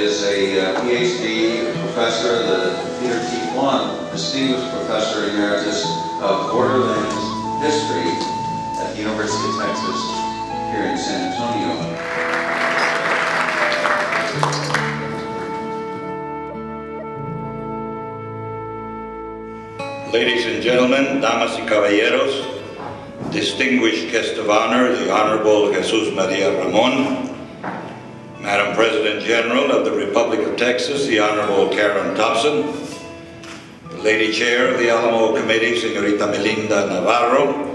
is a uh, PhD professor, the Peter T. Flawn Distinguished Professor Emeritus of Borderlands History at the University of Texas here in San Antonio. Ladies and gentlemen, damas y caballeros, distinguished guest of honor, the Honorable Jesus Maria Ramon, Madam President General of the Republic of Texas, the Honorable Karen Thompson, the Lady Chair of the Alamo Committee, Senorita Melinda Navarro,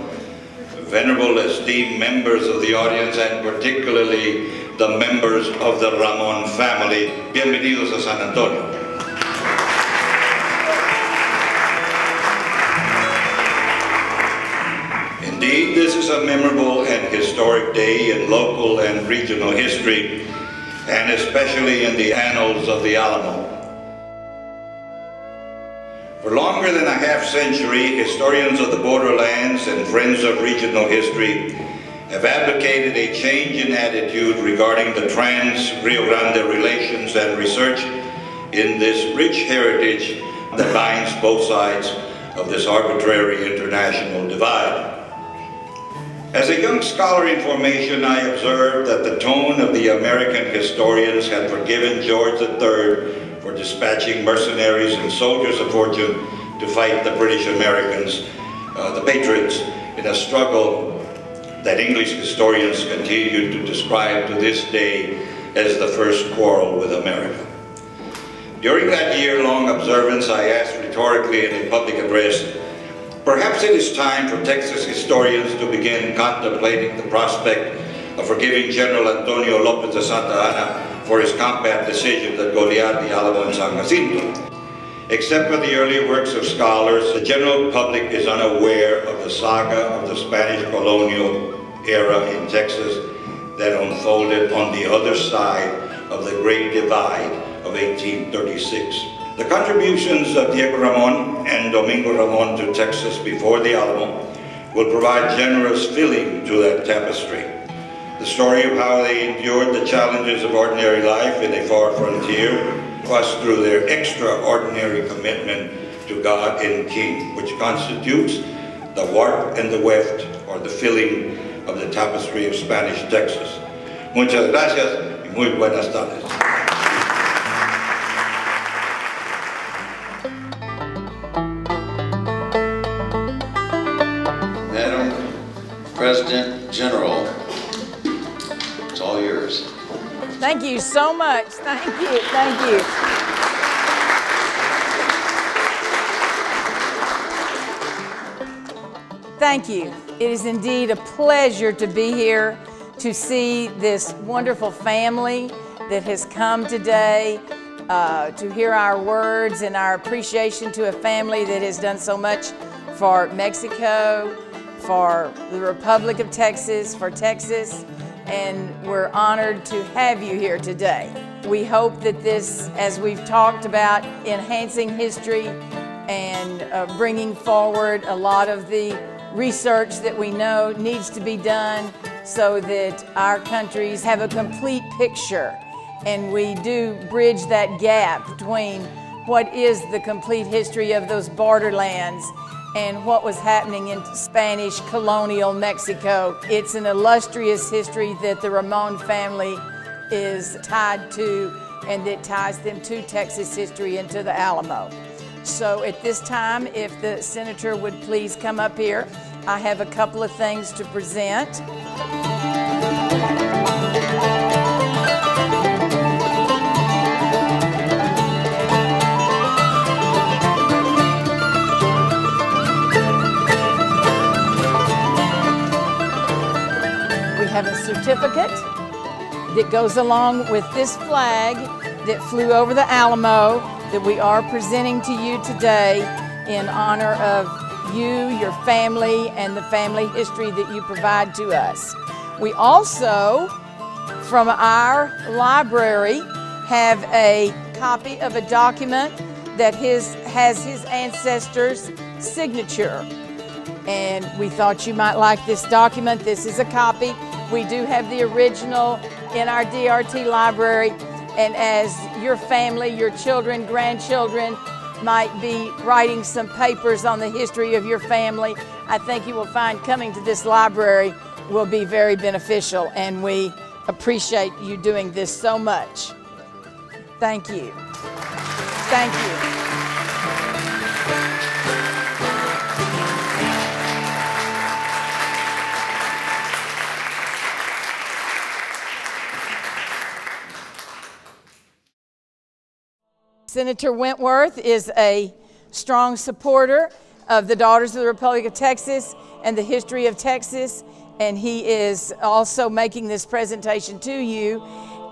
venerable esteemed members of the audience and particularly the members of the Ramon family, bienvenidos a San Antonio. Indeed, this is a memorable and historic day in local and regional history and especially in the annals of the Alamo. For longer than a half century, historians of the borderlands and friends of regional history have advocated a change in attitude regarding the trans-Rio Grande relations and research in this rich heritage that binds both sides of this arbitrary international divide. As a young scholar in formation, I observed that the tone of the American historians had forgiven George III for dispatching mercenaries and soldiers of fortune to fight the British Americans, uh, the Patriots, in a struggle that English historians continue to describe to this day as the first quarrel with America. During that year-long observance, I asked rhetorically in a public address, Perhaps it is time for Texas historians to begin contemplating the prospect of forgiving General Antonio Lopez de Santa Anna for his combat decisions at Goliad, the Alamo, and San Jacinto. Except for the early works of scholars, the general public is unaware of the saga of the Spanish colonial era in Texas that unfolded on the other side of the Great Divide of 1836. The contributions of Diego Ramon and Domingo Ramon to Texas before the Alamo will provide generous filling to that tapestry. The story of how they endured the challenges of ordinary life in a far frontier was through their extraordinary commitment to God and King, which constitutes the warp and the weft, or the filling of the tapestry of Spanish Texas. Muchas gracias y muy buenas tardes. President General. It's all yours. Thank you so much. Thank you. Thank you. Thank you. It is indeed a pleasure to be here to see this wonderful family that has come today uh, to hear our words and our appreciation to a family that has done so much for Mexico, for the Republic of Texas, for Texas, and we're honored to have you here today. We hope that this, as we've talked about, enhancing history and uh, bringing forward a lot of the research that we know needs to be done so that our countries have a complete picture and we do bridge that gap between what is the complete history of those borderlands and what was happening in Spanish colonial Mexico. It's an illustrious history that the Ramon family is tied to and that ties them to Texas history and to the Alamo. So at this time, if the senator would please come up here, I have a couple of things to present. Certificate that goes along with this flag that flew over the Alamo that we are presenting to you today in honor of you, your family, and the family history that you provide to us. We also, from our library, have a copy of a document that his, has his ancestors' signature and we thought you might like this document. This is a copy. We do have the original in our DRT library, and as your family, your children, grandchildren might be writing some papers on the history of your family, I think you will find coming to this library will be very beneficial, and we appreciate you doing this so much. Thank you. Thank you. Senator Wentworth is a strong supporter of the Daughters of the Republic of Texas and the history of Texas, and he is also making this presentation to you.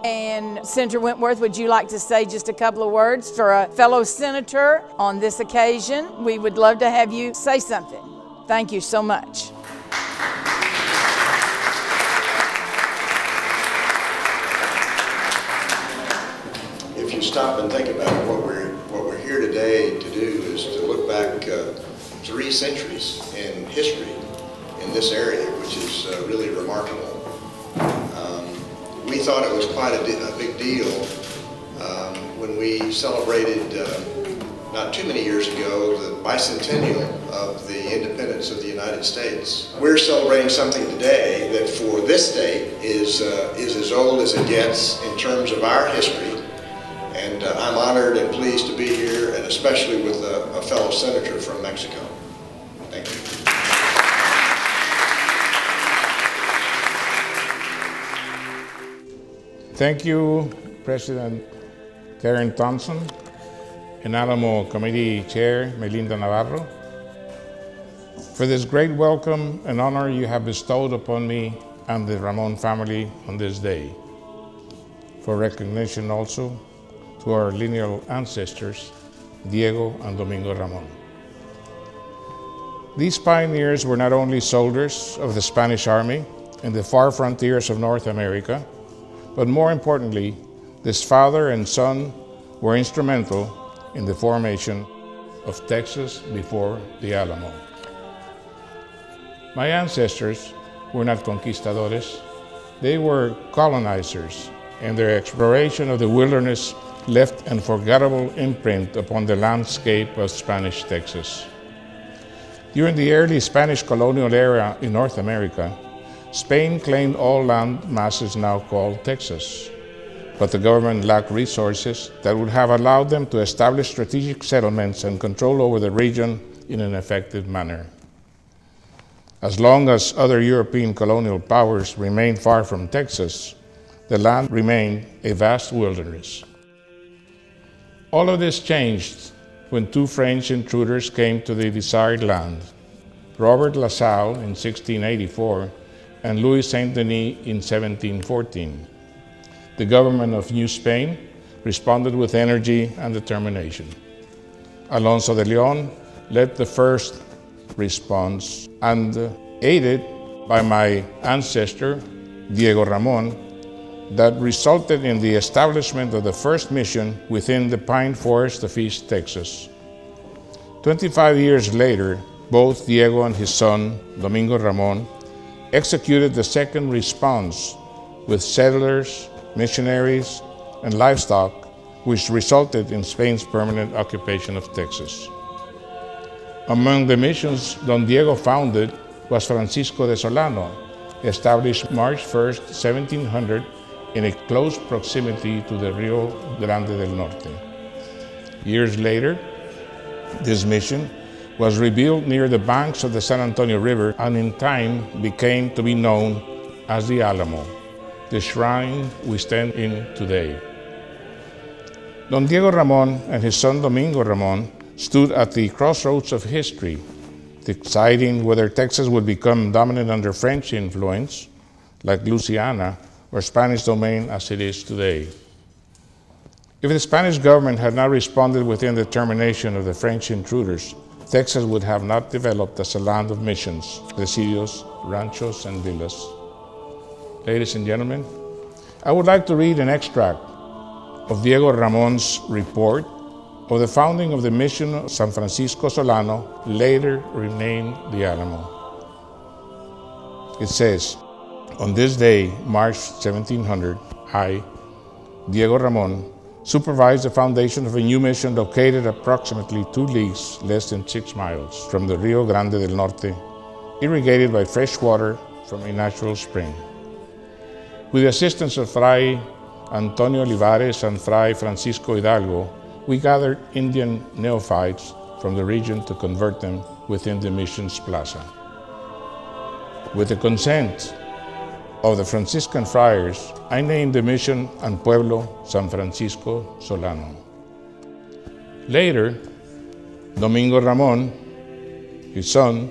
And Senator Wentworth, would you like to say just a couple of words for a fellow senator on this occasion? We would love to have you say something. Thank you so much. Stop and think about it, what we're, what we're here today to do is to look back uh, three centuries in history in this area, which is uh, really remarkable. Um, we thought it was quite a, a big deal um, when we celebrated uh, not too many years ago the bicentennial of the independence of the United States. We're celebrating something today that for this state is, uh, is as old as it gets in terms of our history. And uh, I'm honored and pleased to be here, and especially with a, a fellow senator from Mexico. Thank you. Thank you, President Karen Thompson, and Alamo Committee Chair Melinda Navarro, for this great welcome and honor you have bestowed upon me and the Ramon family on this day. For recognition also to our lineal ancestors, Diego and Domingo Ramon. These pioneers were not only soldiers of the Spanish Army in the far frontiers of North America, but more importantly, this father and son were instrumental in the formation of Texas before the Alamo. My ancestors were not conquistadores, they were colonizers, and their exploration of the wilderness left an unforgettable imprint upon the landscape of Spanish Texas. During the early Spanish colonial era in North America, Spain claimed all land masses now called Texas, but the government lacked resources that would have allowed them to establish strategic settlements and control over the region in an effective manner. As long as other European colonial powers remained far from Texas, the land remained a vast wilderness. All of this changed when two French intruders came to the desired land Robert La Salle in 1684 and Louis Saint Denis in 1714. The government of New Spain responded with energy and determination. Alonso de Leon led the first response and aided by my ancestor, Diego Ramon, that resulted in the establishment of the first mission within the pine forest of East Texas. 25 years later, both Diego and his son, Domingo Ramon, executed the second response with settlers, missionaries, and livestock, which resulted in Spain's permanent occupation of Texas. Among the missions Don Diego founded was Francisco de Solano, established March 1, 1700, in a close proximity to the Rio Grande del Norte. Years later, this mission was rebuilt near the banks of the San Antonio River and in time became to be known as the Alamo, the shrine we stand in today. Don Diego Ramon and his son Domingo Ramon stood at the crossroads of history, deciding whether Texas would become dominant under French influence, like Louisiana, or Spanish domain as it is today. If the Spanish government had not responded within the termination of the French intruders, Texas would have not developed as a land of missions, presidios, ranchos, and villas. Ladies and gentlemen, I would like to read an extract of Diego Ramon's report of the founding of the mission of San Francisco Solano, later renamed the Alamo. It says, On this day, March 1700, I, Diego Ramon, supervised the foundation of a new mission located approximately two leagues, less than six miles, from the Rio Grande del Norte, irrigated by fresh water from a natural spring. With the assistance of Fray Antonio Olivares and Fray Francisco Hidalgo, we gathered Indian neophytes from the region to convert them within the mission's plaza. With the consent of the Franciscan friars, I named the mission and pueblo San Francisco Solano. Later, Domingo Ramon, his son,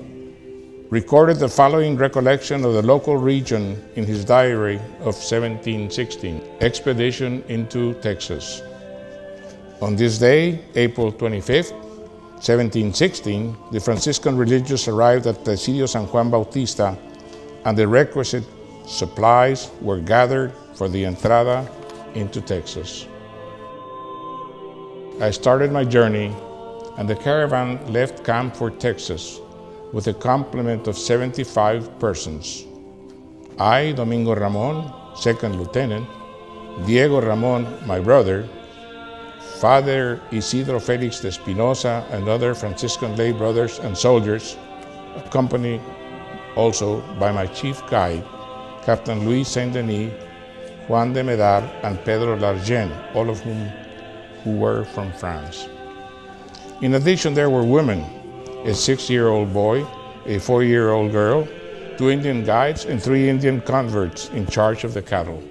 recorded the following recollection of the local region in his diary of 1716, Expedition into Texas. On this day, April 25th, 1716, the Franciscan religious arrived at Presidio San Juan Bautista and the requisite supplies were gathered for the entrada into Texas. I started my journey and the caravan left camp for Texas with a complement of 75 persons. I, Domingo Ramon, second lieutenant, Diego Ramon, my brother, Father Isidro Felix de Espinosa, and other Franciscan lay brothers and soldiers, accompanied also by my chief guide, Captain Louis Saint Denis, Juan de Medar, and Pedro Largen, all of whom who were from France. In addition, there were women a six year old boy, a four year old girl, two Indian guides, and three Indian converts in charge of the cattle.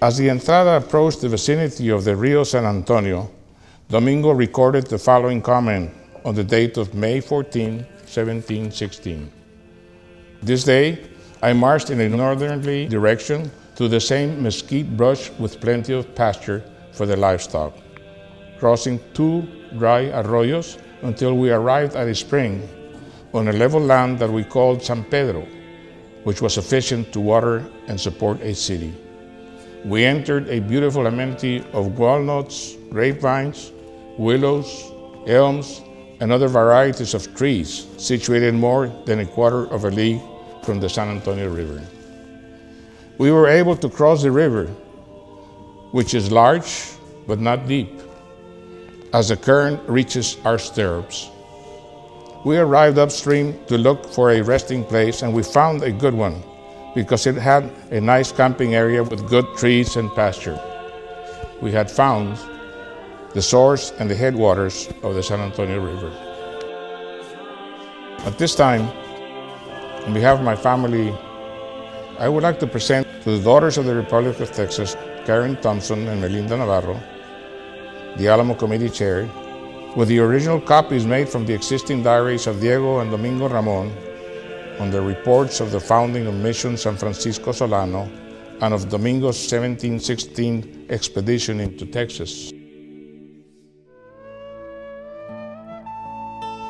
As the entrada approached the vicinity of the Rio San Antonio, Domingo recorded the following comment on the date of May 14, 1716. This day, I marched in a northerly direction to the same mesquite brush with plenty of pasture for the livestock, crossing two dry arroyos until we arrived at a spring on a level land that we called San Pedro, which was sufficient to water and support a city. We entered a beautiful amenity of walnuts, grapevines, willows, elms, and other varieties of trees situated more than a quarter of a league from the San Antonio River. We were able to cross the river, which is large but not deep as the current reaches our stirrups. We arrived upstream to look for a resting place and we found a good one because it had a nice camping area with good trees and pasture. We had found the source and the headwaters of the San Antonio River. At this time, on behalf of my family, I would like to present to the daughters of the Republic of Texas, Karen Thompson and Melinda Navarro, the Alamo Committee Chair, with the original copies made from the existing diaries of Diego and Domingo Ramon on the reports of the founding of Mission San Francisco Solano and of Domingo's 1716 expedition into Texas.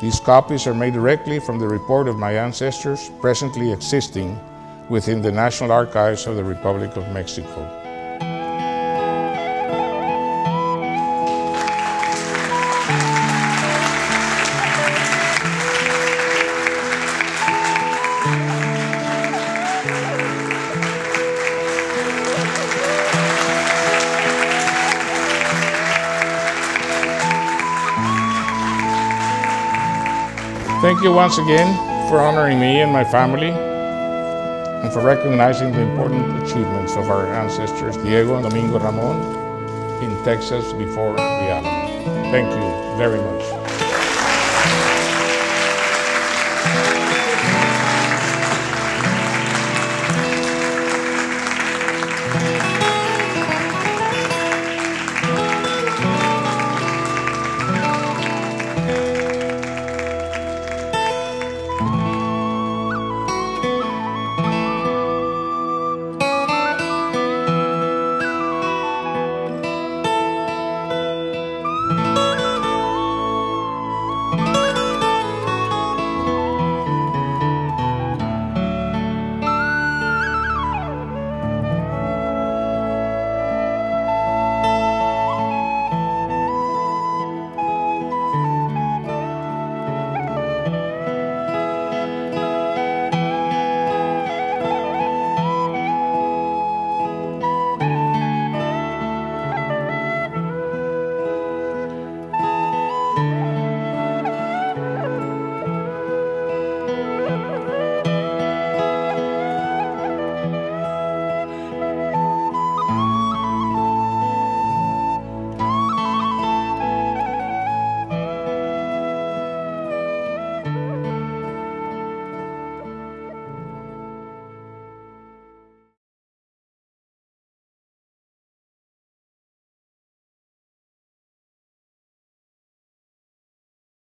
These copies are made directly from the report of my ancestors presently existing within the National Archives of the Republic of Mexico. Thank you once again for honoring me and my family and for recognizing the important achievements of our ancestors, Diego and Domingo Ramon, in Texas before the Alamo. Thank you very much.